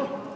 Oh.